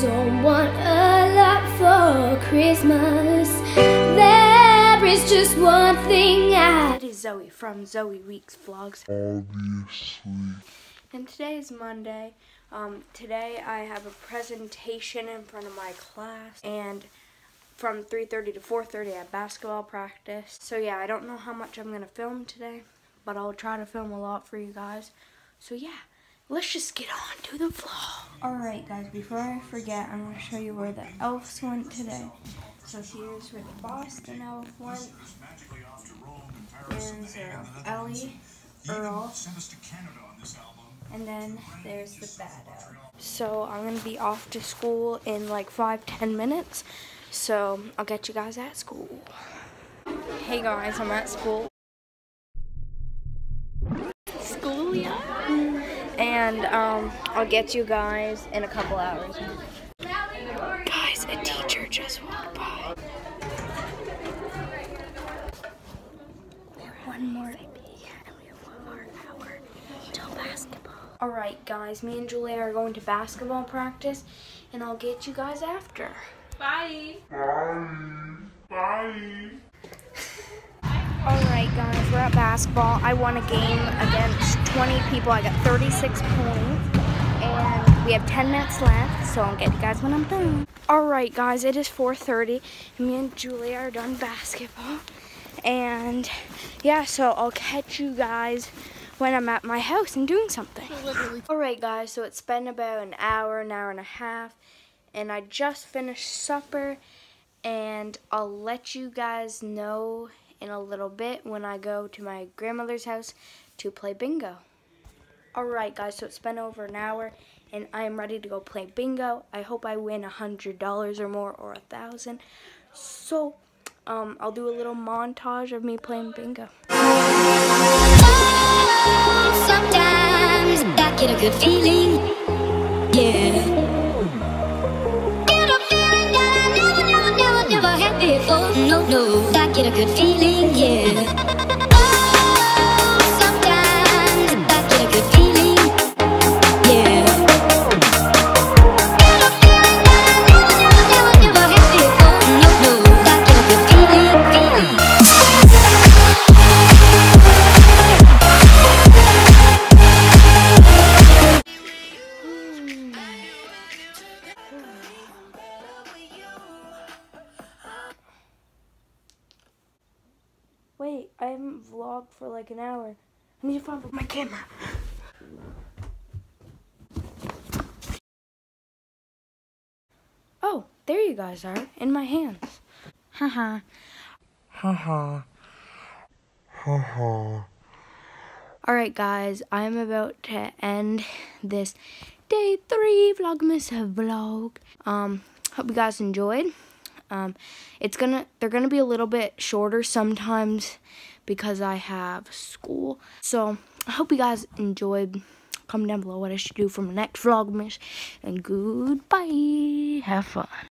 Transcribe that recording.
don't want a lot for Christmas. There is just one thing I. It is Zoe from Zoe Weeks Vlogs. Obviously. And today is Monday. Um, today I have a presentation in front of my class and from 3.30 to 4.30 I have basketball practice. So yeah, I don't know how much I'm going to film today, but I'll try to film a lot for you guys. So yeah, let's just get on to the vlog. Alright guys, before I forget, I'm going to show you where the elves went today. So here's where the Boston elf went. There's uh, Ellie, Earl, and then there's the bad elf. So I'm going to be off to school in like five, ten minutes. So I'll get you guys at school. Hey guys, I'm at school. School, yeah. And um, I'll get you guys in a couple hours. Guys, a teacher just walked by. One more. One more hour till basketball. Alright guys, me and Julia are going to basketball practice and I'll get you guys after. Bye. bye Alright guys, we're at basketball. I won a game against 20 people. I got 36 points. And we have 10 minutes left, so I'll get you guys when I'm done. Alright guys, it is 4.30 and me and Julia are done basketball. And yeah, so I'll catch you guys when I'm at my house and doing something. Alright guys, so it's been about an hour, an hour and a half, and I just finished supper, and I'll let you guys know in a little bit when I go to my grandmother's house to play bingo. Alright guys, so it's been over an hour, and I am ready to go play bingo. I hope I win a $100 or more, or a thousand. So, um, I'll do a little montage of me playing bingo. Sometimes I get a good feeling, yeah. Get a feeling that I never, never, never, never had before. No, no, good feeling, yeah. Wait, I haven't vlogged for like an hour. I need to find my camera. Oh, there you guys are, in my hands. Haha. Haha. Haha. Alright guys, I'm about to end this day three Vlogmas vlog. Um, hope you guys enjoyed. Um, it's gonna they're gonna be a little bit shorter sometimes because I have school. So I hope you guys enjoyed. Comment down below what I should do for my next Vlogmas. And goodbye. Have fun.